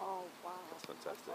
Oh, wow. That's fantastic.